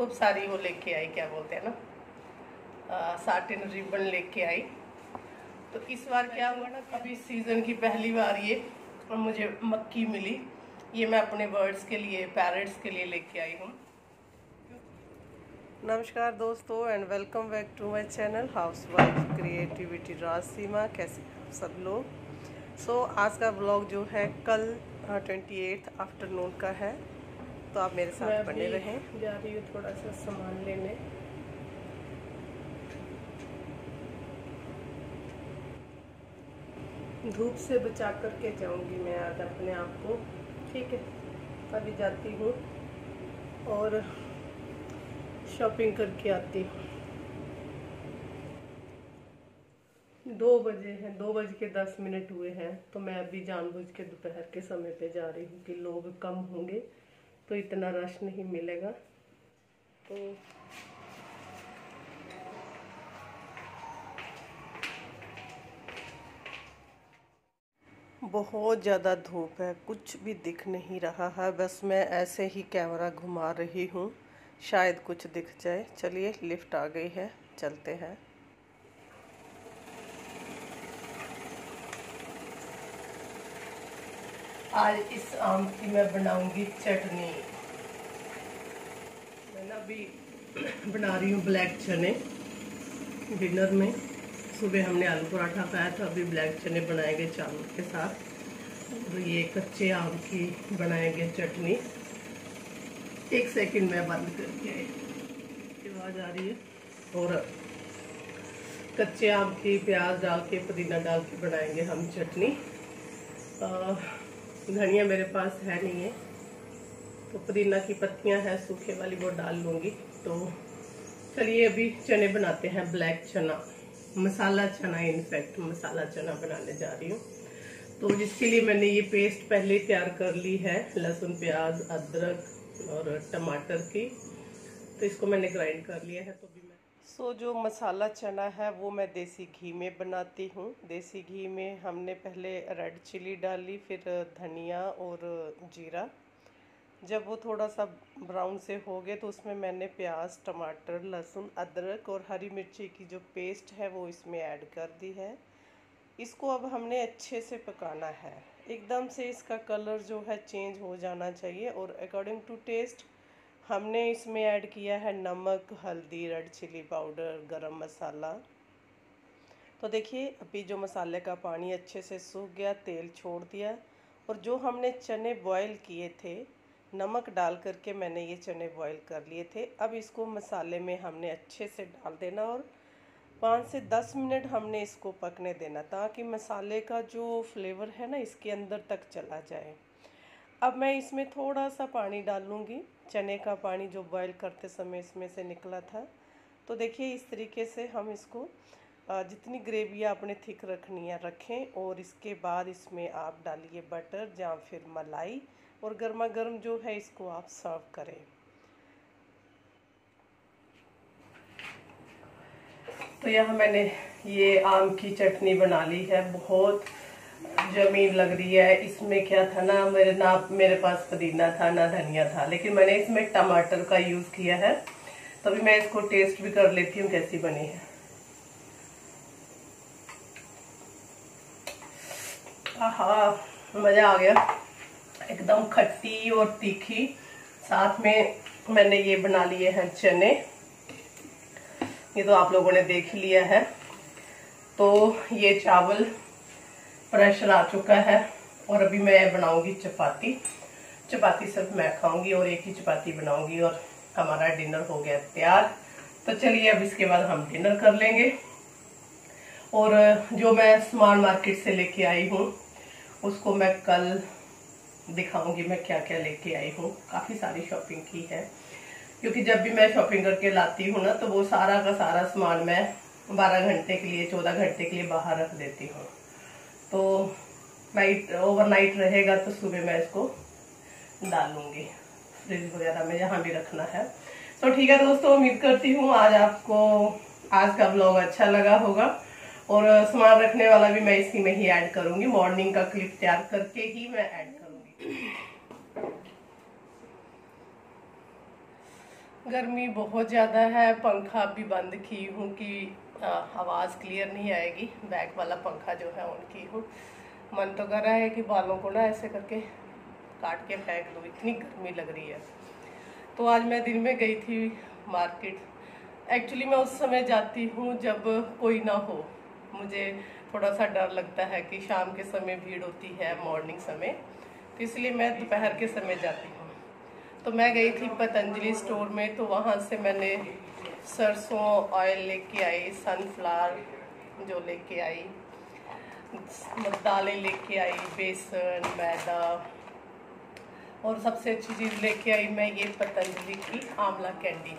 खूब सारी वो लेके आई क्या बोलते हैं ना? साटिन रिबन लेके आई। तो इस बार क्या हुआ ना अभी सीज़न की पहली बार ये और मुझे मक्की मिली। ये मैं अपने बर्ड्स के लिए पैरट्स के लिए लेके आई हूँ। नमस्कार दोस्तों and welcome back to my channel housewife creativity Raj Seema कैसे सब लोग? सो so, आज का ब्लॉग जो है कल ट्वेंटी एट्थ आफ्टरनून का है। तो आप मेरे साथ बने रहें। जा रही हूँ थोड़ा सा सामान लेने। धूप से बचा करके जाऊँगी मैं आज अपने आप को ठीक है? अभी जाती हूँ और शॉपिंग करके आती हूँ। दो बजे हैं दो बज के दस मिनट हुए हैं तो मैं अभी जानबूझ के दोपहर के समय पे जा रही हूँ कि लोग कम होंगे। तो इतना रश नहीं मिलेगा। तो बहुत ज़्यादा धूप है, कुछ भी दिख नहीं रहा है, बस मैं ऐसे ही कैमरा घुमा रही हूँ, शायद कुछ दिख जाए। चलिए, लिफ्ट आ गई है, चलते हैं। आज इस आम की मैं बनाऊँगी चटनी। मैं ना अभी बना रही हूँ ब्लैक चने। डिनर में। सुबह हमने आलू पराठा खाया था, अभी ब्लैक चने बनाए गए चावल के साथ। और ये कच्चे आम की बनाएँगे चटनी। एक सेकंड में बंद करके आवाज़ आ रही है। और कच्चे आम की प्याज डाल के, पुदीना डाल के बनाएँगे हम चटनी। धनिया मेरे पास है नहीं है। तो पुदीना की पत्तियाँ हैं, सूखे वाली वो डाल लूँगी। तो चलिए अभी चने बनाते हैं ब्लैक चना। मसाला चना इनफैक्ट मसाला चना बनाने जा रही हूँ। तो जिसके लिए मैंने ये पेस्ट पहले तैयार कर ली है, लहसुन, प्याज, अदरक और टमाटर की। तो इसको मैंने ग्राइंड कर लिया है तो सो so, जो मसाला चना है वो मैं देसी घी में बनाती हूँ। देसी घी में हमने पहले रेड चिली डाली फिर धनिया और जीरा। जब वो थोड़ा सा ब्राउन से हो गए तो उसमें मैंने प्याज टमाटर लहसुन अदरक और हरी मिर्ची की जो पेस्ट है वो इसमें ऐड कर दी है। इसको अब हमने अच्छे से पकाना है। एकदम से इसका कलर जो है चेंज हो जाना चाहिए और अकॉर्डिंग टू टेस्ट हमने इसमें ऐड किया है नमक, हल्दी, रेड चिली पाउडर, गरम मसाला। तो देखिए, अभी जो मसाले का पानी अच्छे से सूख गया, तेल छोड़ दिया और जो हमने चने बॉईल किए थे, नमक डाल करके मैंने ये चने बॉईल कर लिए थे। अब इसको मसाले में हमने अच्छे से डाल देना और पाँच से दस मिनट हमने इसको पकने देना, ताकि मसाले का जो फ्लेवर है ना, इसके अंदर तक चला जाए। अब मैं इसमें थोड़ा सा पानी डालूँगी। चने का पानी जो बॉईल करते समय इसमें से निकला था। तो देखिए, इस तरीके से हम इसको जितनी ग्रेवी आपने थिक रखनी है, रखें और इसके बाद इसमें आप डालिए बटर या फिर मलाई और गर्मा गर्म जो है इसको आप सर्व करें। तो यहाँ मैंने ये आम की चटनी बना ली है। बहुत ज़मीन लग रही है, इसमें क्या था ना, मेरे ना, मेरे पास पुदीना था, ना धनिया था, लेकिन मैंने इसमें टमाटर का यूज़ किया है। तो अभी मैं इसको टेस्ट भी कर लेती हूँ कैसी बनी हाँ। मज़ा आ गया। एकदम खट्टी और तीखी। साथ में मैंने ये बना लिए हैं चने। ये तो आप लोगों ने देख लिया है। तो ये चावल प्रेशर आ चुका है और अभी मैं बनाऊँगी चपाती। चपाती सिर्फ़ मैं खाऊँगी और एक ही चपाती बनाऊँगी और हमारा डिनर हो गया तैयार। तो चलिए अब इसके बाद हम डिनर कर लेंगे। और जो मैं स्मार्ट मार्केट से लेके आई हूँ, उसको मैं कल दिखाऊँगी मैं क्या क्या लेके आई हूँ। काफ़ी सारी शॉपिंग की है। क्योंकि जब भी मैं शॉपिंग करके लाती हूँ ना तो वो सारा का सारा सामान मैं बारह घंटे के लिए, चौदह घंटे के लिए बाहर रख देती हूँ। तो नाइट ओवरनाइट रहेगा तो सुबह मैं इसको डाल लूँगी फ्रिज वगैरह में जहाँ भी रखना है। तो ठीक है दोस्तों, उम्मीद करती हूँ आज आपको, आज का ब्लॉग अच्छा लगा होगा। और सामान रखने वाला भी मैं इसी में ही ऐड करूँगी। मॉर्निंग का क्लिप तैयार करके ही मैं ऐड करूँगी। गर्मी बहुत ज़्यादा है। पंखा भी बंद की हूँ कि आवाज़ क्लियर नहीं आएगी। बैक वाला पंखा जो है, उनकी हूँ। मन तो कर रहा है कि बालों को ना ऐसे करके काट के फेंक दो। इतनी गर्मी लग रही है। तो आज मैं दिन में गई थी मार्केट एक्चुअली मैं उस समय जाती हूँ जब कोई ना हो। मुझे थोड़ा सा डर लगता है कि शाम के समय भीड़ होती है मॉर्निंग समय। तो इसलिए मैं दोपहर के समय जाती हूँ। तो मैं गई थी पतंजलि स्टोर में तो वहाँ से मैंने सरसों ऑयल लेके आई सनफ्लावर जो लेके आई दालें लेके आई बेसन मैदा और सबसे अच्छी चीज़ लेके आई मैं ये पतंजलि की आंवला कैंडी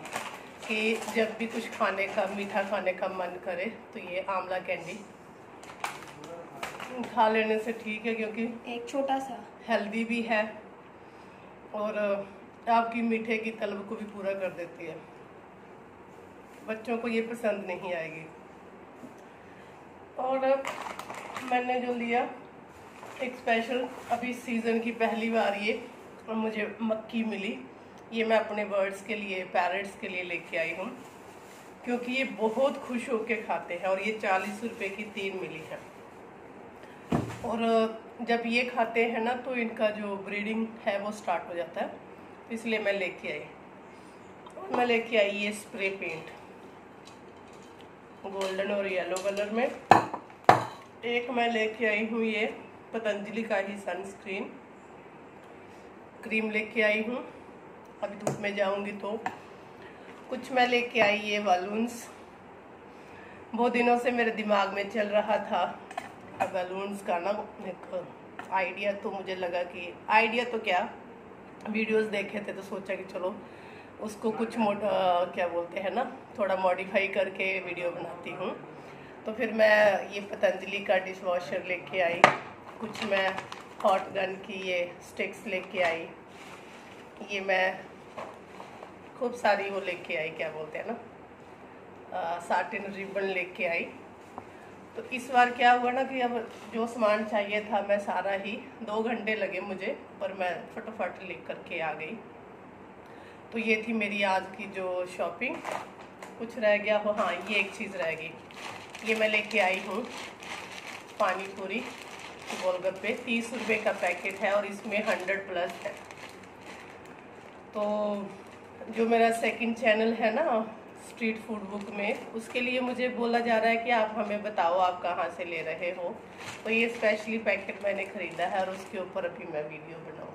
कि जब भी कुछ खाने का मीठा खाने का मन करे तो ये आंवला कैंडी खा लेने से ठीक है क्योंकि एक छोटा सा। हेल्दी भी है और आपकी मीठे की तलब को भी पूरा कर देती है। बच्चों को ये पसंद नहीं आएगी। और मैंने जो लिया, एक स्पेशल अभी सीज़न की पहली बार ये, और मुझे मक्की मिली। ये मैं अपने बर्ड्स के लिए पैरट्स के लिए लेके आई हूँ। क्योंकि ये बहुत खुश होके खाते हैं, और ये चालीस रुपए की तीन मिली है। और जब ये खाते हैं ना तो इनका जो ब्रीडिंग है, वो स्टार्ट हो जाता है। इसलिए मैं लेके आई। और मैं लेके आई ये स्प्रे पेंट गोल्डन और येलो कलर में। एक मैं लेके आई हूँ ये पतंजलि का ही सनस्क्रीन क्रीम लेके आई हूँ। अभी धूप में जाऊँगी तो। कुछ मैं लेके आई ये बलून्स बहुत दिनों से मेरे दिमाग में चल रहा था बलून्स का ना। एक आइडिया तो मुझे लगा कि आइडिया तो क्या? वीडियोस देखे थे तो सोचा कि चलो उसको कुछ मोड क्या बोलते हैं ना, थोड़ा मॉडिफाई करके वीडियो बनाती हूँ। तो फिर मैं ये पतंजलि का डिश वॉशर लेके आई। कुछ मैं हॉट गन की ये स्टिक्स लेके आई। ये मैं खूब सारी वो लेके आई, क्या बोलते हैं ना साटिन रिबन लेके आई। तो इस बार क्या हुआ ना कि अब जो सामान चाहिए था, मैं सारा ही दो घंटे लगे मुझे, पर मैं फटाफट लेकर करके आ गई। तो ये थी मेरी आज की जो शॉपिंग कुछ रह गया हो हाँ ये एक चीज़ रह गई ये मैं लेके आई हूँ पानी पूरी गोलगप्पे। तीस रुपये का पैकेट है और इसमें हंड्रेड प्लस है। तो जो मेरा सेकंड चैनल है ना स्ट्रीट फ़ूड बुक में, उसके लिए मुझे बोला जा रहा है कि आप हमें बताओ आप कहाँ से ले रहे हो। तो ये स्पेशली पैकेट मैंने ख़रीदा है और उसके ऊपर अभी मैं वीडियो बनाऊँगी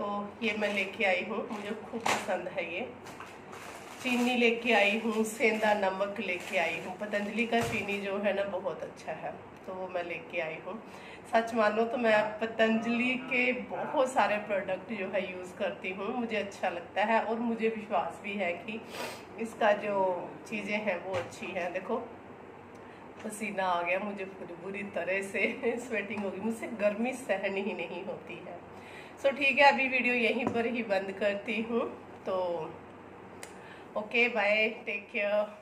तो ये मैं लेके आई हूँ। मुझे खूब पसंद है ये। चीनी लेके आई हूँ, सेंधा नमक लेके आई हूँ। पतंजलि का चीनी जो है ना, बहुत अच्छा है। तो वो मैं लेके आई हूँ। सच मानो तो मैं पतंजलि के बहुत सारे प्रोडक्ट जो है यूज़ करती हूँ। मुझे अच्छा लगता है और मुझे विश्वास भी है कि इसका जो चीज़ें हैं, वो अच्छी हैं। देखो, पसीना आ गया मुझे पूरी बुरी तरह से। स्वेटिंग होगी मुझसे गर्मी सहन ही नहीं होती है। सो ठीक है, अभी वीडियो यहीं पर ही बंद करती हूँ। तो ओके बाय टेक केयर